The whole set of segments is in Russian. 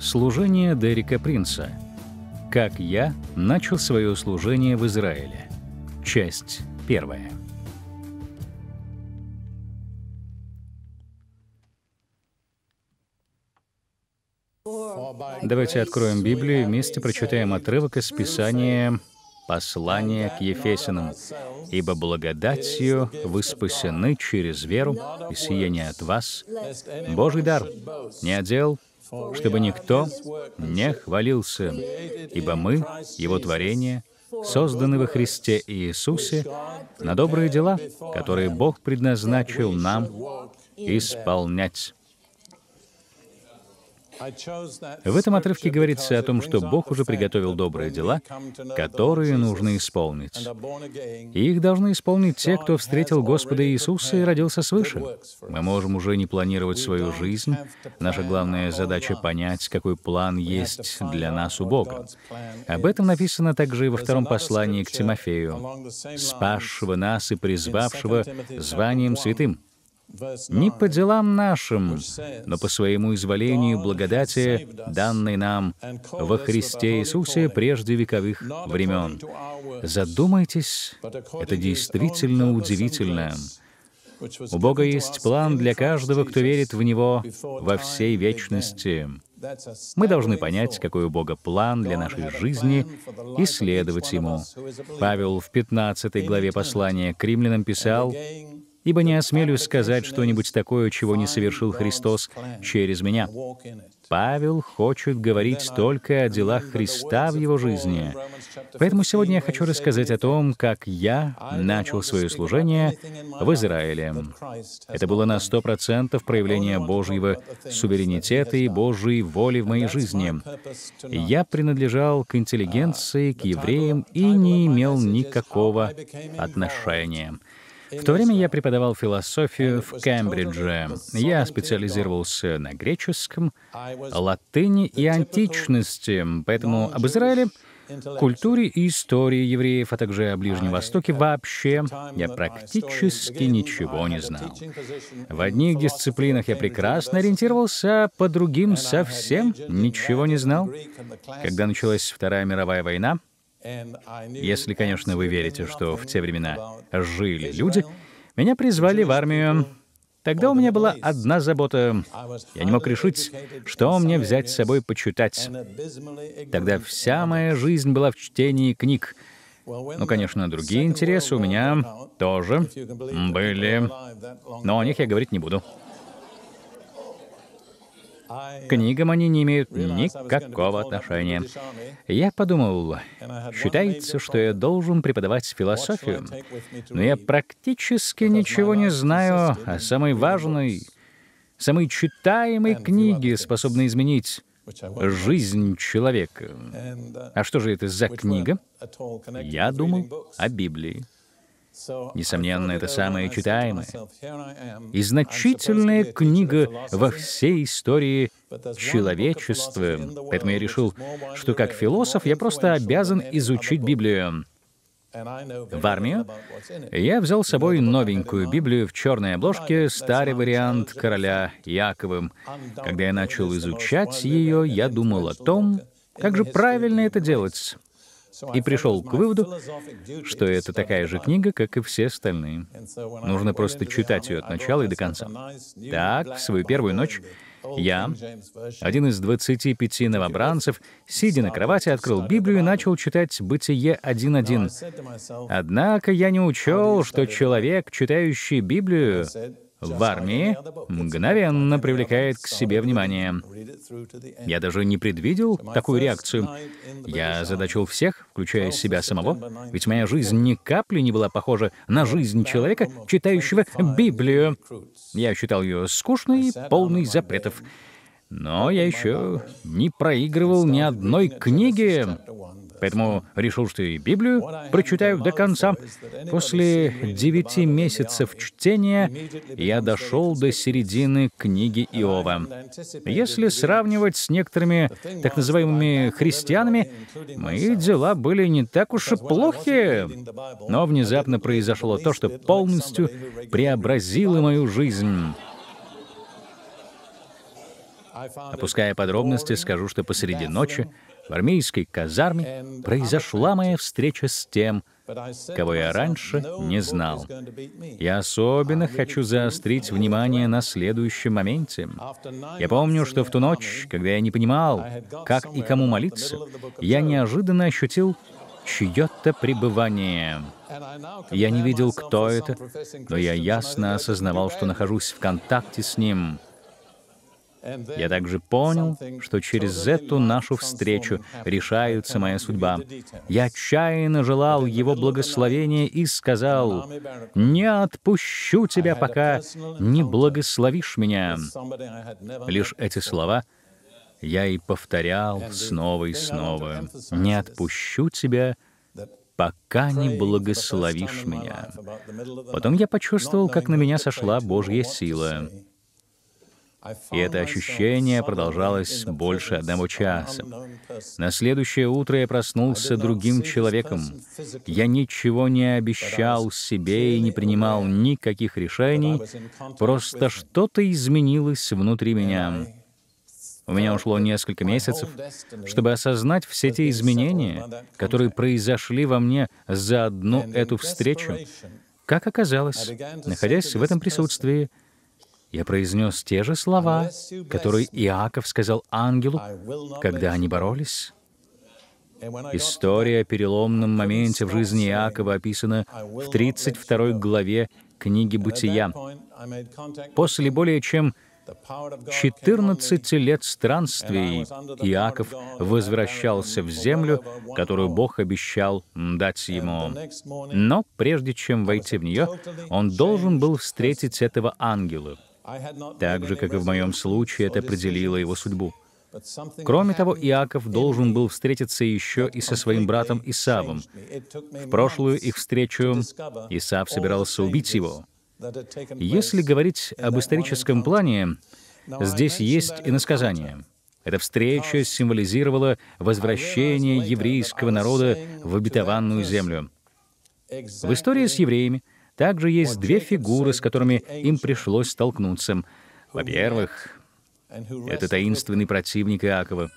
Служение Дерека Принца. Как я начал свое служение в Израиле. Часть первая. Давайте откроем Библию и вместе прочитаем отрывок из Писания Послание к Ефесянам. «Ибо благодатью вы спасены через веру, и сие от вас, Божий дар, не отдел, чтобы никто не хвалился, ибо мы, Его творение, созданы во Христе Иисусе на добрые дела, которые Бог предназначил нам исполнять». В этом отрывке говорится о том, что Бог уже приготовил добрые дела, которые нужно исполнить. И их должны исполнить те, кто встретил Господа Иисуса и родился свыше. Мы можем уже не планировать свою жизнь. Наша главная задача — понять, какой план есть для нас у Бога. Об этом написано также и во втором послании к Тимофею, «спасшего нас и призвавшего званием святым» не по делам нашим, но по своему изволению благодати, данной нам во Христе Иисусе прежде вековых времен. Задумайтесь, это действительно удивительно. У Бога есть план для каждого, кто верит в Него во всей вечности. Мы должны понять, какой у Бога план для нашей жизни и следовать Ему. Павел в 15 главе послания к римлянам писал, ибо не осмелюсь сказать что-нибудь такое, чего не совершил Христос через меня. Павел хочет говорить только о делах Христа в его жизни. Поэтому сегодня я хочу рассказать о том, как я начал свое служение в Израиле. Это было на сто процентов проявление Божьего суверенитета и Божьей воли в моей жизни. Я принадлежал к интеллигенции, к евреям и не имел никакого отношения. В то время я преподавал философию в Кембридже. Я специализировался на греческом, латыни и античности, поэтому об Израиле культуре и истории евреев, а также о Ближнем Востоке вообще я практически ничего не знал. В одних дисциплинах я прекрасно ориентировался, а по другим совсем ничего не знал. Когда началась Вторая мировая война, если, конечно, вы верите, что в те времена жили люди, меня призвали в армию. Тогда у меня была одна забота. Я не мог решить, что мне взять с собой почитать. Тогда вся моя жизнь была в чтении книг. Ну, конечно, другие интересы у меня тоже были, но о них я говорить не буду. Книгам они не имеют никакого отношения. Я подумал, считается, что я должен преподавать философию, но я практически ничего не знаю о самой важной, самой читаемой книге, способной изменить жизнь человека. А что же это за книга? Я думал о Библии. Несомненно, это самая читаемая и значительная книга во всей истории человечества. Поэтому я решил, что как философ я просто обязан изучить Библию. В армию я взял с собой новенькую Библию в черной обложке, старый вариант короля Яковым. Когда я начал изучать ее, я думал о том, как же правильно это делать и пришел к выводу, что это такая же книга, как и все остальные. Нужно просто читать ее от начала и до конца. Так, в свою первую ночь я, один из 25 новобранцев, сидя на кровати, открыл Библию и начал читать «Бытие 1.1». Однако я не учел, что человек, читающий Библию, в армии мгновенно привлекает к себе внимание. Я даже не предвидел такую реакцию. Я задачил всех, включая себя самого, ведь моя жизнь ни капли не была похожа на жизнь человека, читающего Библию. Я считал ее скучной и полной запретов. Но я еще не проигрывал ни одной книги. Поэтому решил, что и Библию прочитаю до конца. После девяти месяцев чтения я дошел до середины книги Иова. Если сравнивать с некоторыми так называемыми христианами, мои дела были не так уж и плохи. Но внезапно произошло то, что полностью преобразило мою жизнь. Опуская подробности, скажу, что посреди ночи в армейской казарме произошла моя встреча с тем, кого я раньше не знал. Я особенно хочу заострить внимание на следующем моменте. Я помню, что в ту ночь, когда я не понимал, как и кому молиться, я неожиданно ощутил чье-то пребывание. Я не видел, кто это, но я ясно осознавал, что нахожусь в контакте с ним — я также понял, что через эту нашу встречу решается моя судьба. Я отчаянно желал Его благословения и сказал, «Не отпущу тебя, пока не благословишь меня». Лишь эти слова я и повторял снова и снова. «Не отпущу тебя, пока не благословишь меня». Потом я почувствовал, как на меня сошла Божья сила. И это ощущение продолжалось больше одного часа. На следующее утро я проснулся другим человеком. Я ничего не обещал себе и не принимал никаких решений, просто что-то изменилось внутри меня. У меня ушло несколько месяцев, чтобы осознать все те изменения, которые произошли во мне за одну эту встречу. Как оказалось, находясь в этом присутствии, я произнес те же слова, которые Иаков сказал ангелу, когда они боролись. История о переломном моменте в жизни Иакова описана в 32 главе книги «Бытия». После более чем 14 лет странствий Иаков возвращался в землю, которую Бог обещал дать ему. Но прежде чем войти в нее, он должен был встретить этого ангела — так же, как и в моем случае, это определило его судьбу. Кроме того, Иаков должен был встретиться еще и со своим братом Исавом. В прошлую их встречу Исав собирался убить его. Если говорить об историческом плане, здесь есть иносказание. Эта встреча символизировала возвращение еврейского народа в обетованную землю. В истории с евреями также есть две фигуры, с которыми им пришлось столкнуться. Во-первых, это таинственный противник Иакова.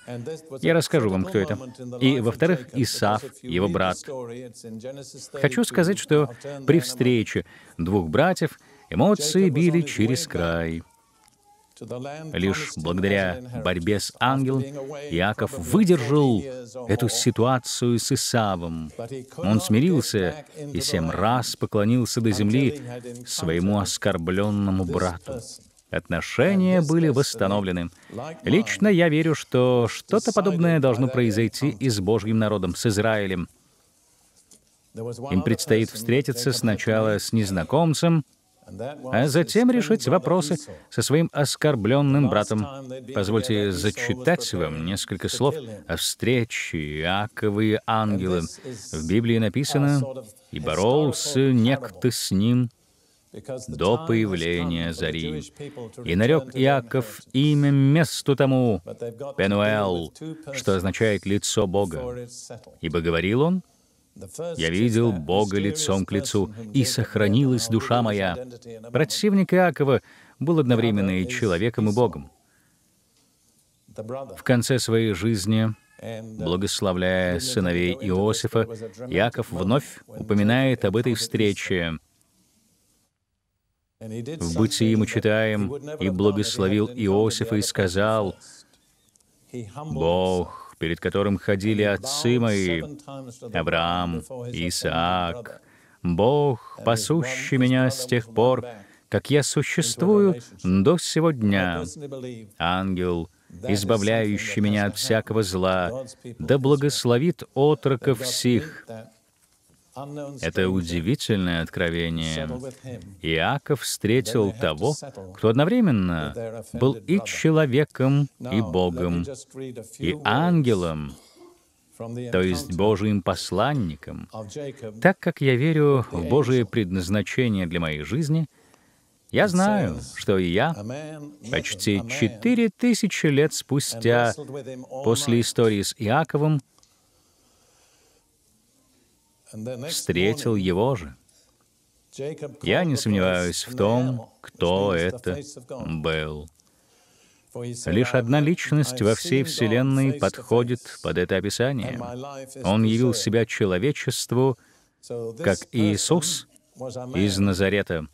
Я расскажу вам, кто это. И, во-вторых, Исаф, его брат. Хочу сказать, что при встрече двух братьев эмоции били через край. Лишь благодаря борьбе с ангелом Иаков выдержал эту ситуацию с Исавом. Он смирился и семь раз поклонился до земли своему оскорбленному брату. Отношения были восстановлены. Лично я верю, что что-то подобное должно произойти и с Божьим народом, с Израилем. Им предстоит встретиться сначала с незнакомцем, а затем решить вопросы со своим оскорбленным братом. Позвольте зачитать вам несколько слов о встрече Иаковы ангелы. В Библии написано «И боролся некто с ним до появления зари. И нарек Иаков имя месту тому Пенуэл, что означает «лицо Бога». Ибо говорил он, я видел Бога лицом к лицу, и сохранилась душа моя. Противник Иакова был одновременно и человеком, и Богом. В конце своей жизни, благословляя сыновей Иосифа, Иаков вновь упоминает об этой встрече. В Бытии мы читаем, «И благословил Иосифа и сказал, Бог перед которым ходили отцы мои, Авраам, Исаак, Бог, пасущий меня с тех пор, как я существую до сего дня, ангел, избавляющий меня от всякого зла, да благословит отроков всех, это удивительное откровение. Иаков встретил того, кто одновременно был и человеком, и Богом, и ангелом, то есть Божьим посланником. Так как я верю в Божие предназначение для моей жизни, я знаю, что и я, почти четыре тысячи лет спустя, после истории с Иаковом, встретил его же. Я не сомневаюсь в том, кто это был. Лишь одна личность во всей Вселенной подходит под это описание. Он явил себя человечеству как Иисус из Назарета.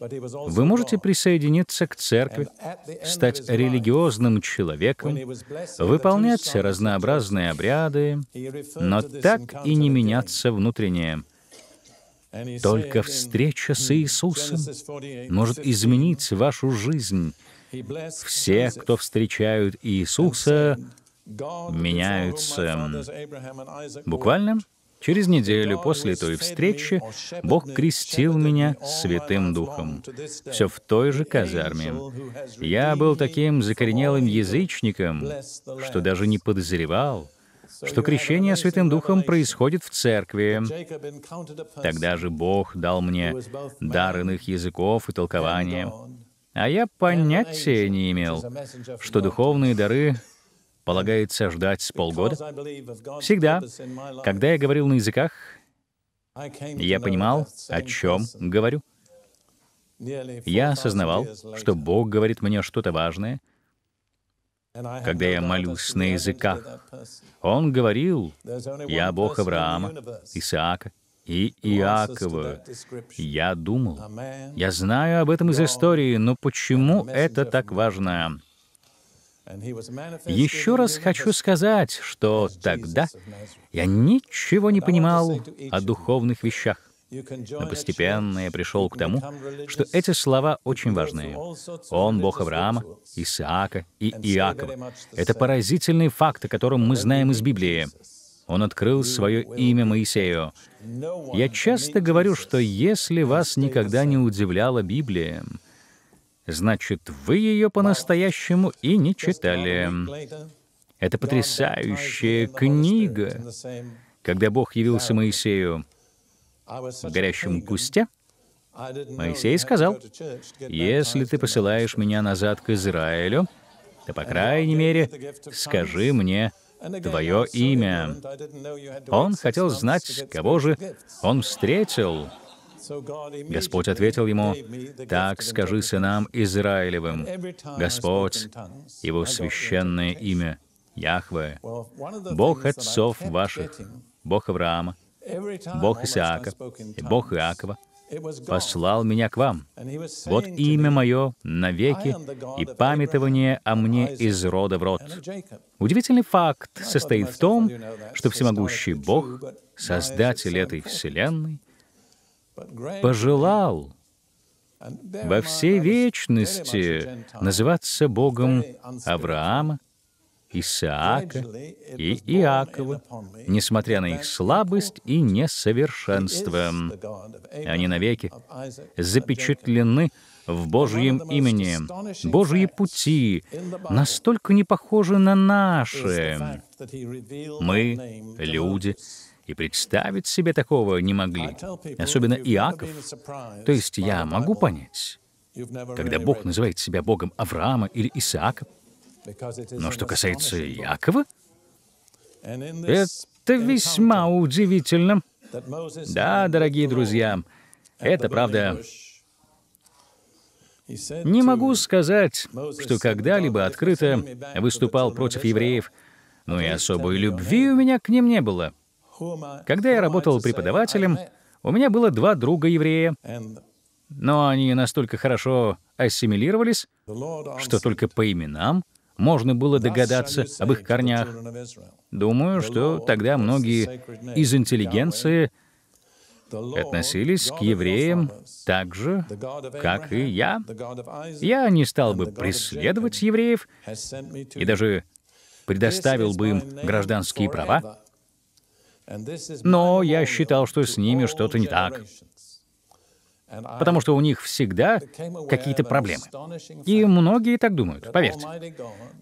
Вы можете присоединиться к церкви, стать религиозным человеком, выполнять разнообразные обряды, но так и не меняться внутренне. Только встреча с Иисусом может изменить вашу жизнь. Все, кто встречают Иисуса, меняются. Буквально Через неделю после той встречи Бог крестил меня Святым Духом. Все в той же казарме. Я был таким закоренелым язычником, что даже не подозревал, что крещение Святым Духом происходит в церкви. Тогда же Бог дал мне дар иных языков и толкования. А я понятия не имел, что духовные дары полагается ждать с полгода. Всегда, когда я говорил на языках, я понимал, о чем говорю. Я осознавал, что Бог говорит мне что-то важное. Когда я молюсь на языках, Он говорил, «Я Бог Авраама, Исаака и Иакова». Я думал, я знаю об этом из истории, но почему это так важно? Еще раз хочу сказать, что тогда я ничего не понимал о духовных вещах. Но постепенно я пришел к тому, что эти слова очень важные. Он — Бог Авраама, Исаака и Иакова. Это поразительный факт, о котором мы знаем из Библии. Он открыл свое имя Моисею. Я часто говорю, что если вас никогда не удивляла Библия, значит, вы ее по-настоящему и не читали. Это потрясающая книга. Когда Бог явился Моисею в горящем кусте, Моисей сказал, «Если ты посылаешь меня назад к Израилю, то, по крайней мере, скажи мне твое имя». Он хотел знать, кого же он встретил. Господь ответил ему, «Так скажи сынам Израилевым, Господь, Его священное имя, Яхве, Бог отцов ваших, Бог Авраама, Бог Исаака и Бог Иакова, послал меня к вам. Вот имя мое навеки и памятование о мне из рода в род. Удивительный факт состоит в том, что всемогущий Бог, Создатель этой Вселенной, пожелал во всей вечности называться Богом Авраама, Исаака и Иакова, несмотря на их слабость и несовершенство. Они навеки запечатлены в Божьем имени. Божьи пути настолько не похожи на наши. Мы, люди, и представить себе такого не могли, особенно Иаков. То есть я могу понять, когда Бог называет себя Богом Авраама или Исаака, но что касается Иакова, это весьма удивительно. Да, дорогие друзья, это правда. Не могу сказать, что когда-либо открыто выступал против евреев, но и особой любви у меня к ним не было. Когда я работал преподавателем, у меня было два друга еврея, но они настолько хорошо ассимилировались, что только по именам можно было догадаться об их корнях. Думаю, что тогда многие из интеллигенции относились к евреям так же, как и я. Я не стал бы преследовать евреев и даже предоставил бы им гражданские права, но я считал, что с ними что-то не так, потому что у них всегда какие-то проблемы. И многие так думают, поверьте.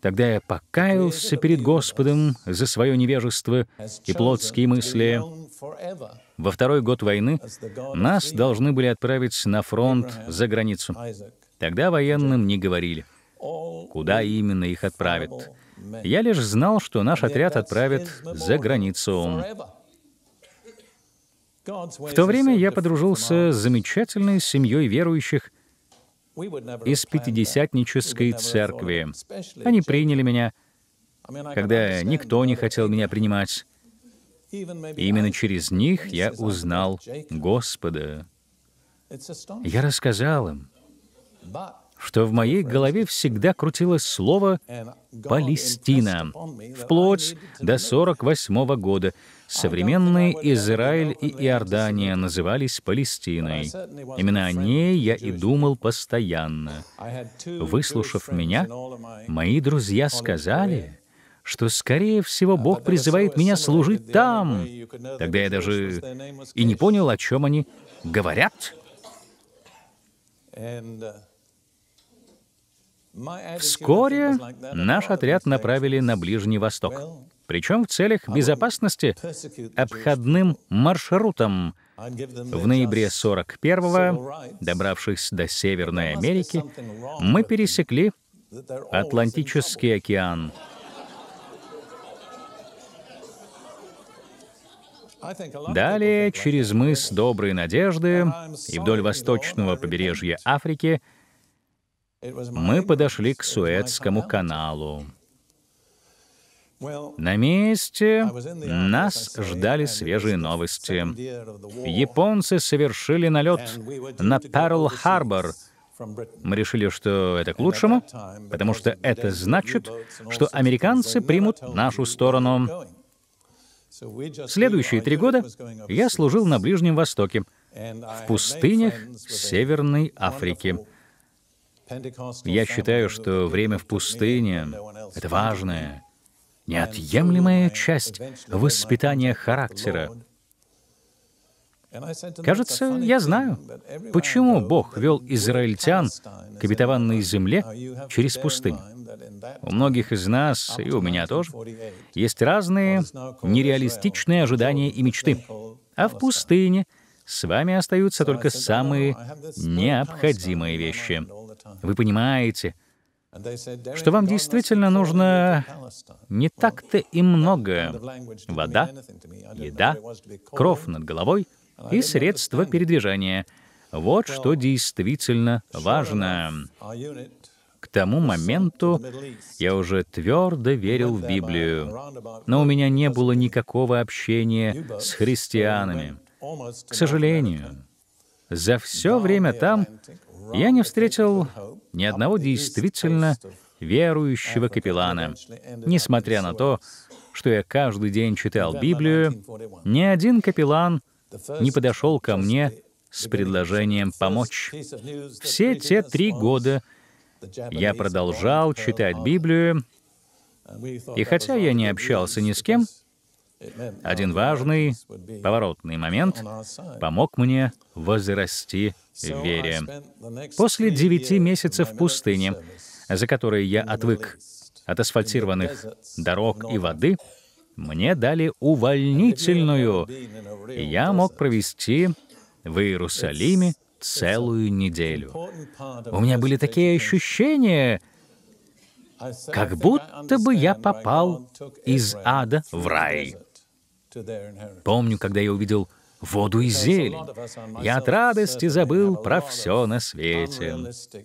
Тогда я покаялся перед Господом за свое невежество и плотские мысли. Во второй год войны нас должны были отправить на фронт за границу. Тогда военным не говорили, куда именно их отправят. Я лишь знал, что наш отряд отправят за границу. В то время я подружился с замечательной семьей верующих, из Пятидесятнической церкви. Они приняли меня, когда никто не хотел меня принимать. И именно через них я узнал Господа. Я рассказал им, что в моей голове всегда крутилось слово «Палестина», вплоть до 48 года. Современные Израиль и Иордания назывались Палестиной. Именно о ней я и думал постоянно. Выслушав меня, мои друзья сказали, что, скорее всего, Бог призывает меня служить там. Тогда я даже и не понял, о чем они говорят. Вскоре наш отряд направили на Ближний Восток, причем в целях безопасности обходным маршрутом. В ноябре 41-го, добравшись до Северной Америки, мы пересекли Атлантический океан. Далее, через мыс Доброй Надежды и вдоль восточного побережья Африки — мы подошли к Суэцкому каналу. На месте нас ждали свежие новости. Японцы совершили налет на Перл-Харбор. Мы решили, что это к лучшему, потому что это значит, что американцы примут нашу сторону. Следующие три года я служил на Ближнем Востоке, в пустынях Северной Африки. Я считаю, что время в пустыне — это важная, неотъемлемая часть воспитания характера. Кажется, я знаю, почему Бог вел израильтян к обетованной земле через пустыню. У многих из нас, и у меня тоже, есть разные нереалистичные ожидания и мечты. А в пустыне с вами остаются только самые необходимые вещи. Вы понимаете, что вам действительно нужно не так-то и много. Вода, еда, кров над головой и средства передвижения. Вот что действительно важно. К тому моменту я уже твердо верил в Библию, но у меня не было никакого общения с христианами. К сожалению, за все время там я не встретил ни одного действительно верующего капеллана. Несмотря на то, что я каждый день читал Библию, ни один капеллан не подошел ко мне с предложением помочь. Все те три года я продолжал читать Библию, и хотя я не общался ни с кем, один важный поворотный момент помог мне возрасти в вере. После девяти месяцев в пустыне, за которые я отвык от асфальтированных дорог и воды, мне дали увольнительную, и я мог провести в Иерусалиме целую неделю. У меня были такие ощущения, как будто бы я попал из ада в рай. Помню, когда я увидел воду и зелень. Я от радости забыл про все на свете.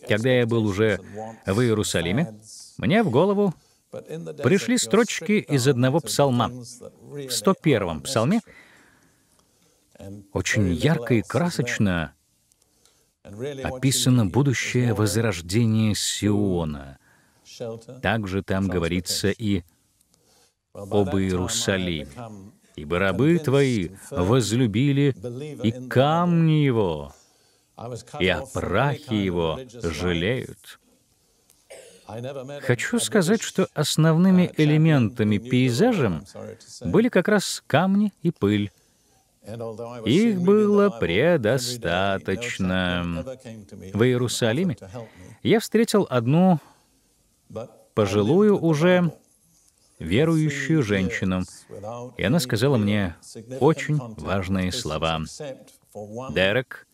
Когда я был уже в Иерусалиме, мне в голову пришли строчки из одного псалма. В 101-м псалме очень ярко и красочно описано будущее возрождение Сиона. Также там говорится и об Иерусалиме ибо рабы твои возлюбили и камни его, и о прахе его жалеют. Хочу сказать, что основными элементами пейзажа были как раз камни и пыль. Их было предостаточно. В Иерусалиме я встретил одну пожилую уже верующую женщину, и она сказала мне очень важные слова. «Дерек,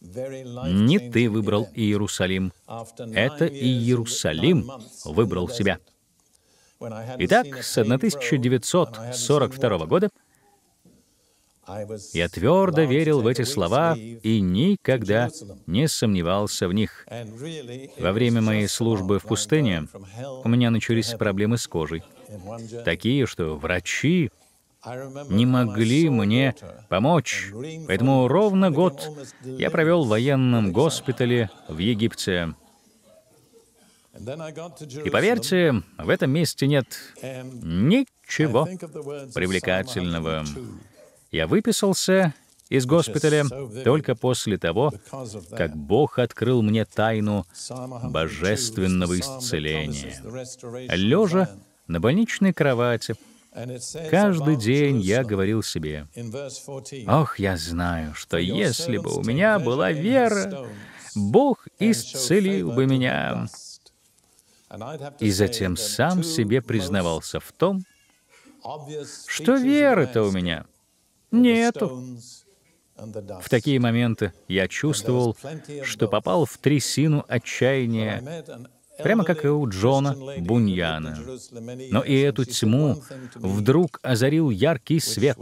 не ты выбрал Иерусалим, это Иерусалим выбрал себя». Итак, с 1942 года Я твердо верил в эти слова и никогда не сомневался в них. Во время моей службы в пустыне у меня начались проблемы с кожей. Такие, что врачи не могли мне помочь. Поэтому ровно год я провел в военном госпитале в Египте. И поверьте, в этом месте нет ничего привлекательного. Я выписался из госпиталя только после того, как Бог открыл мне тайну божественного исцеления. Лежа на больничной кровати, каждый день я говорил себе, «Ох, я знаю, что если бы у меня была вера, Бог исцелил бы меня». И затем сам себе признавался в том, что веры-то у меня нету. В такие моменты я чувствовал, что попал в трясину отчаяния, прямо как и у Джона Буньяна. Но и эту тьму вдруг озарил яркий свет,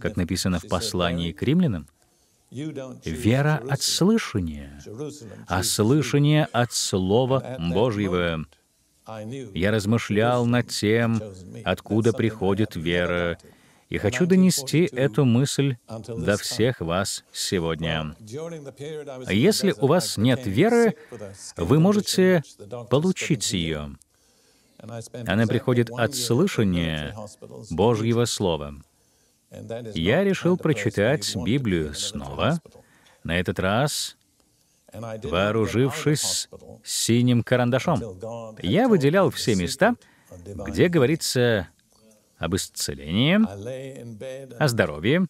как написано в послании к римлянам. Вера от слышания, а слышание от Слова Божьего. Я размышлял над тем, откуда приходит вера, и хочу донести эту мысль до всех вас сегодня. Если у вас нет веры, вы можете получить ее. Она приходит от слышания Божьего Слова. Я решил прочитать Библию снова, на этот раз вооружившись синим карандашом. Я выделял все места, где говорится об исцелении, о здоровье,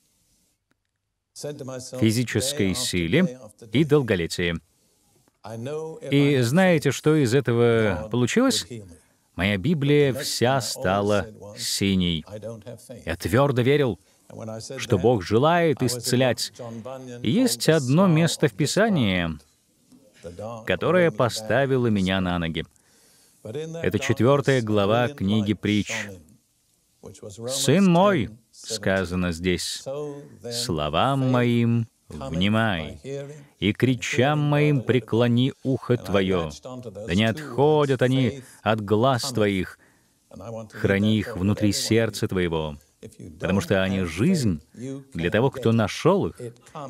физической силе и долголетии. И знаете, что из этого получилось? Моя Библия вся стала синей. Я твердо верил, что Бог желает исцелять. есть одно место в Писании, которое поставило меня на ноги. Это четвертая глава книги «Притч». «Сын мой», — сказано здесь, — «словам моим внимай, и кричам моим преклони ухо твое, да не отходят они от глаз твоих, храни их внутри сердца твоего, потому что они жизнь для того, кто нашел их,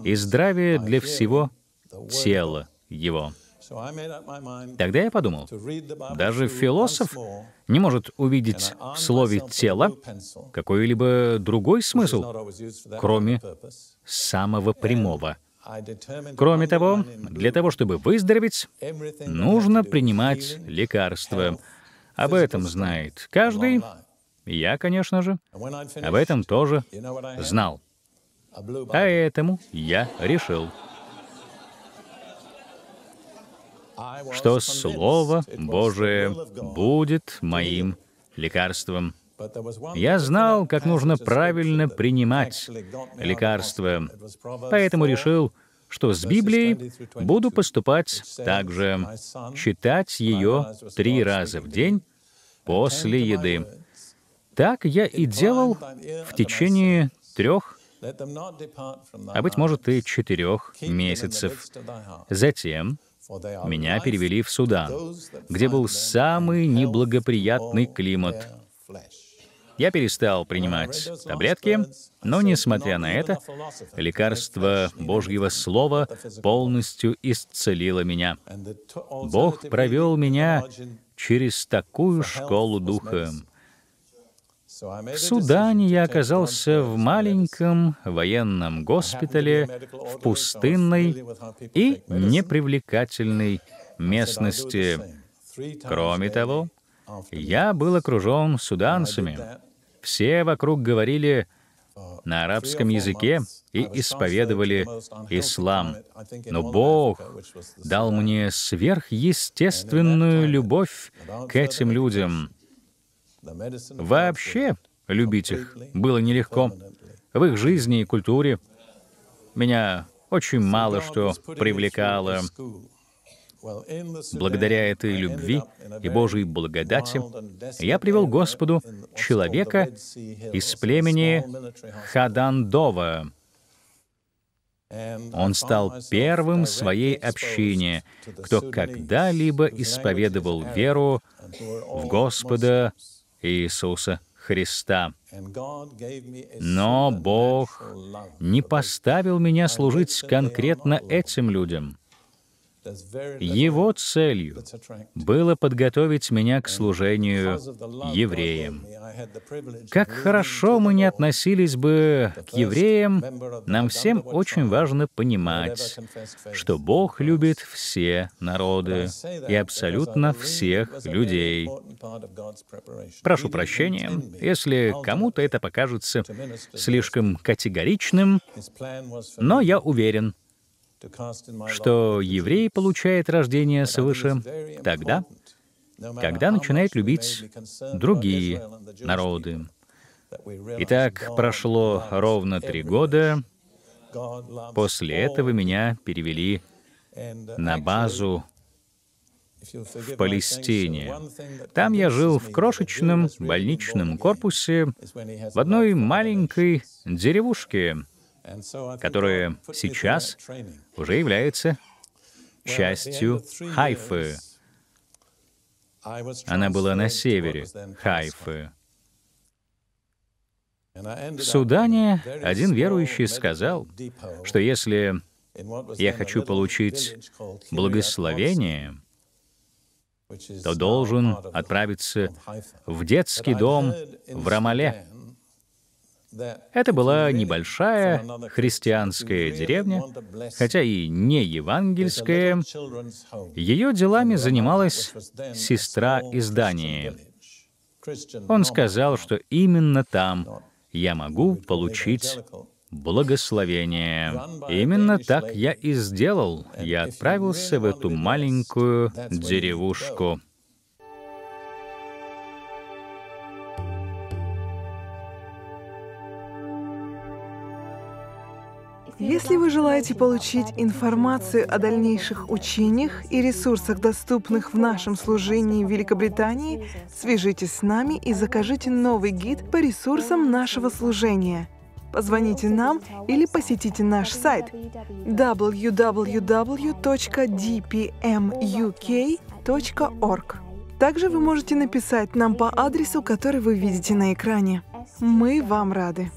и здравие для всего тела его». Тогда я подумал, даже философ не может увидеть в слове «тело» какой-либо другой смысл, кроме самого прямого. Кроме того, для того, чтобы выздороветь, нужно принимать лекарства. Об этом знает каждый. Я, конечно же, об этом тоже знал. Поэтому я решил — что Слово Божие будет моим лекарством. Я знал, как нужно правильно принимать лекарства, поэтому решил, что с Библией буду поступать так же, читать ее три раза в день после еды. Так я и делал в течение трех, а быть может и четырех месяцев. Затем меня перевели в Судан, где был самый неблагоприятный климат. Я перестал принимать таблетки, но, несмотря на это, лекарство Божьего Слова полностью исцелило меня. Бог провел меня через такую школу Духа. В Судане я оказался в маленьком военном госпитале в пустынной и непривлекательной местности. Кроме того, я был окружен суданцами. Все вокруг говорили на арабском языке и исповедовали ислам. Но Бог дал мне сверхъестественную любовь к этим людям — Вообще любить их было нелегко. В их жизни и культуре меня очень мало что привлекало. Благодаря этой любви и Божьей благодати я привел Господу человека из племени Хадандова. Он стал первым в своей общине, кто когда-либо исповедовал веру в Господа Иисуса Христа. Но Бог не поставил меня служить конкретно этим людям. Его целью было подготовить меня к служению евреям. Как хорошо мы не относились бы к евреям, нам всем очень важно понимать, что Бог любит все народы и абсолютно всех людей. Прошу прощения, если кому-то это покажется слишком категоричным, но я уверен, что еврей получает рождение свыше тогда, когда начинает любить другие народы. Итак, прошло ровно три года. После этого меня перевели на базу в Палестине. Там я жил в крошечном больничном корпусе в одной маленькой деревушке, которая сейчас уже является частью Хайфы. Она была на севере Хайфы. В Судане один верующий сказал, что если я хочу получить благословение, то должен отправиться в детский дом в Рамале. Это была небольшая христианская деревня, хотя и не евангельская. Ее делами занималась сестра из Дании. Он сказал, что именно там я могу получить благословение. Именно так я и сделал. Я отправился в эту маленькую деревушку. Если вы желаете получить информацию о дальнейших учениях и ресурсах, доступных в нашем служении в Великобритании, свяжитесь с нами и закажите новый гид по ресурсам нашего служения. Позвоните нам или посетите наш сайт www.dpmuk.org. Также вы можете написать нам по адресу, который вы видите на экране. Мы вам рады.